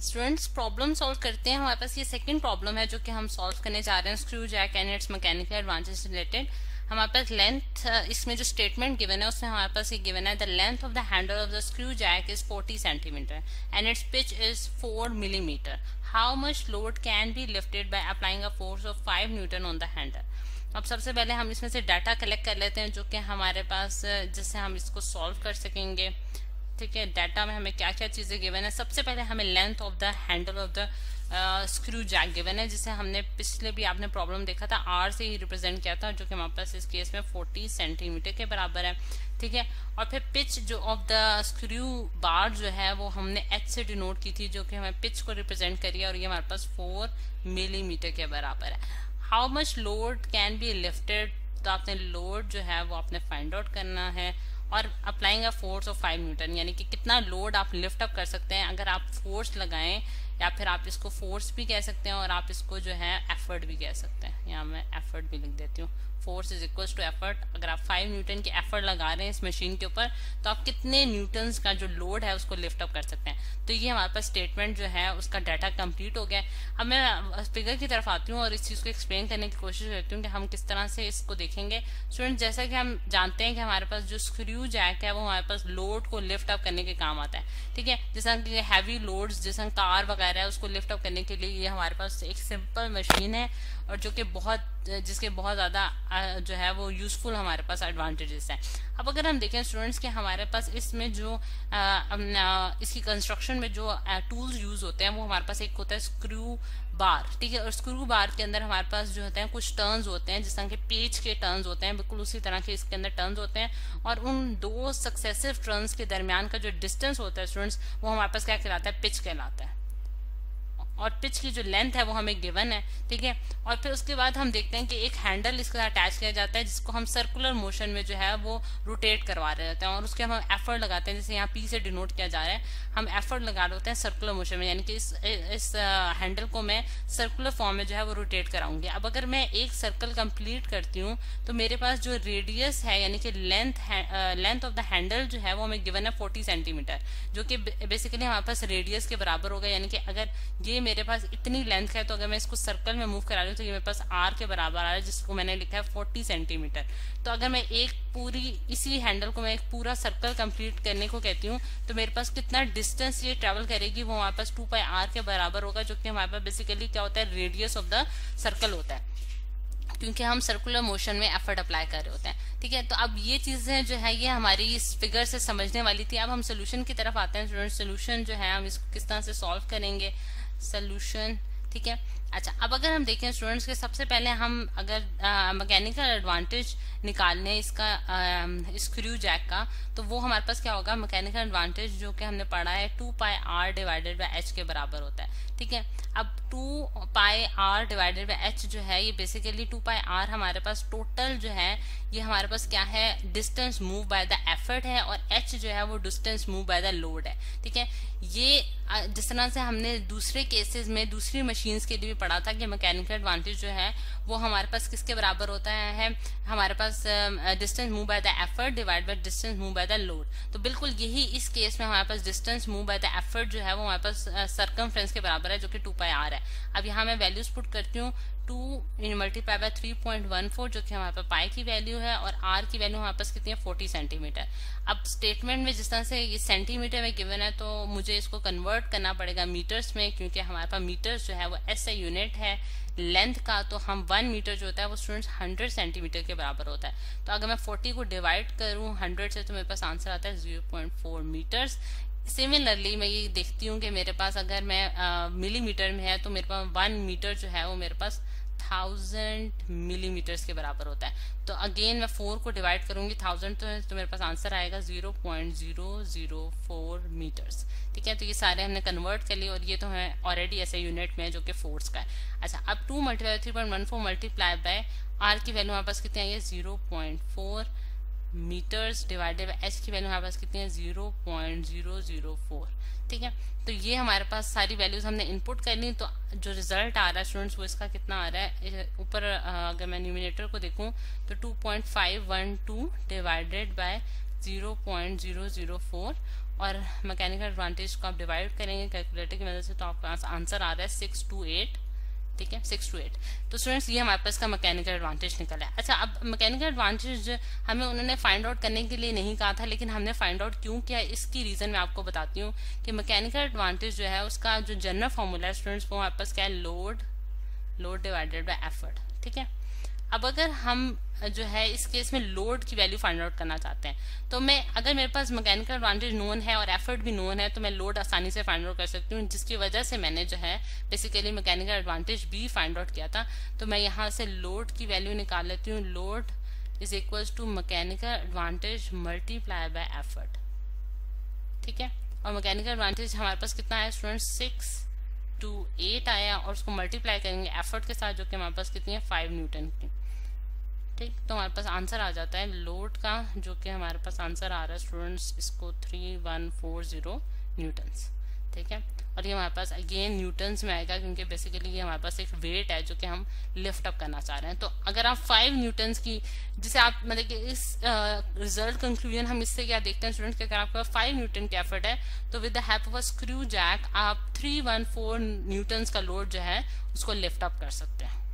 Students problem solve करते हैं। हमारे पास ये सेकंड प्रॉब्लम है जो कि हम सॉल्व करने जा रहे हैं screw jack and its mechanical advantage related हमारे पास लेंथ इसमें जो स्टेटमेंट गिवन है, उसमें हमारे पास ये गिवन है the length of the handle of the screw jack is 40 centimetre and its pitch is 4 millimetre how much load can be lifted by applying a force of 5 newton on the handle अब सबसे पहले हम इसमें से data collect कर लेते हैं, जो कि हमारे पास जिससे हम इसको सॉल्व कर सकेंगे। ठीक है डाटा में हमें क्या क्या चीज़ें गिवन है? सबसे पहले हमें length of the handle of the screw jack given है, जिसे हमने पिछले भी आपने प्रॉब्लम देखा था आर से ही रिप्रेजेंट किया था, जो कि हमारे पास इस केस में 40 सेंटीमीटर के बराबर है, ठीक है? और फिर पिच जो ऑफ़ द स्क्रू बार जो है, वो हमने एच से डिनोट की थी, जो कि हमें पिच को रिप्रेजेंट करी और ये हमारे पास फोर मिलीमीटर के बराबर है। How much load can be lifted तो आपने लोड जो है, वो आपने फाइंड आउट करना है। और applying a force of five newton यानी कि कितना लोड आप लिफ्ट अप कर सकते हैं, अगर आप फोर्स लगाएँ, या फिर आप इसको फोर्स भी कह सकते हैं और आप इसको जो है एफर्ट भी कह सकते हैं। यहाँ मैं एफर्ट भी लिख देती हूँ। Force is equal to effort अगर आप फाइव न्यूटन की एफर्ट लगा रहे हैं इस मशीन के ऊपर तो आप कितने न्यूटन्स का जो लोड है उसको लिफ्ट अप कर सकते हैं। तो ये हमारे पास स्टेटमेंट जो है, उसका डाटा कंप्लीट हो गया अब मैं फिगर की तरफ़ आती हूँ और इस चीज़ को एक्सप्लेन करने की कोशिश करती हूँ कि हम किस तरह से इसको देखेंगे। स्टूडेंट जैसा कि हम जानते हैं कि हमारे पास जो स्क्रू जैक है, वो हमारे पास लोड को लिफ्ट अप करने के काम आता है। ठीक है? जैसा कि हैवी लोड्स जैसा कार वगैरह है, उसको लिफ्ट अप करने के लिए ये हमारे पास एक सिंपल मशीन है और जो कि बहुत, जिसके बहुत ज़्यादा जो है वो यूज़फुल हमारे पास एडवांटेजेस हैं। अब अगर हम देखें स्टूडेंट्स के हमारे पास इसमें जो इसकी कंस्ट्रक्शन में जो टूल्स यूज़ होते हैं, वो हमारे पास एक होता है स्क्रू बार ठीक है? और स्क्रू बार के अंदर हमारे पास जो होते हैं कुछ टर्न्स होते हैं, जिस तरह के पेज के टर्न्स होते हैं, बिल्कुल उसी तरह के इसके अंदर टर्न्स होते हैं। और उन दो सक्सेसिव टर्न्स के दरमियान का जो डिस्टेंस होता है स्टूडेंट्स वो हमारे पास क्या कहलाता है? पिच कहलाता है। और पिच की जो लेंथ है वो हमें गिवन है, ठीक है? और फिर उसके बाद हम देखते हैं कि एक हैंडल इसके साथ अटैच किया जाता है, जिसको हम सर्कुलर मोशन में जो है वो रोटेट करवा रहे होते हैं, और उसके हम एफर्ट लगाते हैं, जैसे यहाँ पी से डिनोट किया जा रहा है, हम एफर्ट लगा रहे होते हैं सर्कुलर मोशन में, यानी कि इस इस हैंडल को मैं सर्कुलर फॉर्म में जो है वो रोटेट कराऊँगी। अब अगर मैं एक सर्कल कंप्लीट करती हूँ तो मेरे पास जो रेडियस है, यानी कि length length of the handle जो है वो हमें गिवन है फोर्टी सेंटीमीटर जो कि बेसिकली हमारे पास रेडियस के बराबर होगा, यानी कि अगर ये मेरे पास इतनी लेंथ है तो अगर मैं इसको सर्कल में मूव करा हूँ तो ये मेरे पास आर के बराबर आ रहा है, जिसको मैंने लिखा है फोर्टी सेंटीमीटर तो अगर मैं एक पूरी, इसी हैंडल को मैं एक पूरा सर्कल कंप्लीट करने को कहती हूँ तो मेरे पास कितना डिस्टेंस ये ट्रेवल करेगी, वो हमारे पास टू पाई आर के बराबर होगा, जो कि हमारे पास बेसिकली क्या होता है रेडियस ऑफ़ द सर्कल होता है. क्योंकि हम सर्कुलर मोशन में एफर्ट अप्लाई कर रहे होते हैं. ठीक है तो अब ये चीज़ें जो है, ये हमारी इस फिगर से समझने वाली थी. अब हम सोल्यूशन की तरफ़ आते हैं. स्टूडेंट सोल्यूशन जो है, हम इसको किस तरह से सॉल्व करेंगे? सोल्यूशन ठीक है? अच्छा अब अगर हम देखें स्टूडेंट्स के सबसे पहले हम अगर मैकेनिकल एडवांटेज निकालने इसका स्क्रू जैक का तो वो हमारे पास क्या होगा? मैकेनिकल एडवांटेज जो कि हमने पढ़ा है two pi R divided by H के बराबर होता है, ठीक है? अब two pi R divided by H जो है, ये बेसिकली टू पाई आर हमारे पास टोटल जो है, ये हमारे पास क्या है? Distance move by the effort है और एच जो है वो distance move by the load है, ठीक है? ये जिस तरह से हमने दूसरे केसेस में, दूसरी मशीन्स के लिए भी पढ़ा था कि मैकेनिकल एडवांटेज जो है, वो हमारे पास किसके बराबर होता है हमारे पास distance move by the effort divide by distance move by the load तो बिल्कुल यही इस केस में हमारे पास distance move by the effort जो है, वो हमारे पास सर्कम के बराबर है, जो कि टू पाई आर है. अब यहाँ मैं वैल्यूज़ पुट करती हूँ two in multiply by three point one four जो कि हमारे पास पाई की वैल्यू है और आर की वैल्यू हमारे पास कितनी है? Forty centimetre. अब स्टेटमेंट में जिस तरह से ये सेंटीमीटर में गिवन है तो मुझे इसको कन्वर्ट करना पड़ेगा मीटर्स में क्योंकि हमारे पास मीटर्स जो है वो ए यूनिट है लेंथ का तो हम वन मीटर जो होता है वो स्टूडेंट्स हंड्रेड सेंटीमीटर के बराबर होता है। तो अगर मैं फोर्टी को डिवाइड करूँ हंड्रेड से तो मेरे पास आंसर आता है zero point four meters similarly मैं ये देखती हूँ कि मेरे पास अगर मैं मिलीमीटर uh, में है तो मेरे पास वन मीटर जो है वो मेरे पास थाउज़ेंड मिलीमीटर्स के बराबर होता है। तो अगेन मैं फोर को डिवाइड करूँगी थाउज़ेंड तो, तो मेरे पास आंसर आएगा zero point zero zero four meters ठीक है? तो ये सारे हमने कन्वर्ट कर लिए और ये तो है ऑलरेडी ऐसे यूनिट में जो कि फोर्स का है। अच्छा अब two multiply three point one four multiply by R की वैल्यू हमारे पास कितनी आई है? Zero point four meters divided by H की वैल्यू हमारे पास कितनी है? Zero point zero zero four ठीक है? तो ये हमारे पास सारी वैल्यूज़ हमने इनपुट कर ली तो जो रिज़ल्ट आ रहा है स्टूडेंट्स वो इसका कितना आ रहा है? ऊपर अगर मैं न्यूमिनेटर को देखूँ तो two point five one two divided by zero point zero zero four और मैकेनिकल एडवांटेज को आप डिवाइड करेंगे कैलकुलेटर की मदद से तो आपका आंसर आ रहा है सिक्स टू एट ठीक है सिक्स टू एट तो स्टूडेंट्स ये हमारे पास का मैकेनिकल एडवांटेज निकला है। अच्छा अब मैकेनिकल एडवांटेज हमें उन्होंने फाइंड आउट करने के लिए नहीं कहा था, लेकिन हमने फाइंड आउट क्यों किया, इसकी रीजन मैं आपको बताती हूँ कि मैकेनिकल एडवांटेज जो है, उसका जो जनरल फॉर्मूला है स्टूडेंट्स वो हमारे पास क्या है? Load load divided by effort ठीक है? अब अगर हम जो है, इस केस में लोड की वैल्यू फाइंड आउट करना चाहते हैं तो मैं, अगर मेरे पास मैकेनिकल एडवांटेज नोन है और एफर्ट भी नोन है तो मैं लोड आसानी से फाइंड आउट कर सकती हूँ, जिसकी वजह से मैंने जो है बेसिकली मैकेनिकल एडवांटेज भी फाइंड आउट किया था। तो मैं यहाँ से लोड की वैल्यू निकाल लेती हूँ। Load is equal to mechanical advantage multiply by effort ठीक है? और मैकेनिकल एडवांटेज हमारे पास कितना है? स्टूडेंट सिक्स टू एट आया और उसको मल्टीप्लाई करेंगे एफर्ट के साथ, जो कि हमारे पास कितनी है? फाइव न्यूटन की। ठीक तो हमारे पास आंसर आ जाता है लोड का, जो कि हमारे पास आंसर आ रहा है स्टूडेंट्स इसको three one four zero newtons ठीक है? और ये हमारे पास अगेन न्यूटन्स में आएगा, क्योंकि बेसिकली ये हमारे पास एक वेट है, जो कि हम लिफ्ट अप करना चाह रहे हैं। तो अगर आप फाइव न्यूटन्स की, जिसे आप मतलब कि इस रिज़ल्ट कंक्लूजन हम इससे क्या देखते हैं स्टूडेंट कि अगर आपका फाइव न्यूटन की एफर्ट है तो with the help of a screw jack आप थ्री वन फोर न्यूटन्स का लोड जो है, उसको लिफ्ट अप कर सकते हैं।